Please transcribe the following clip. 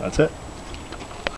That's it.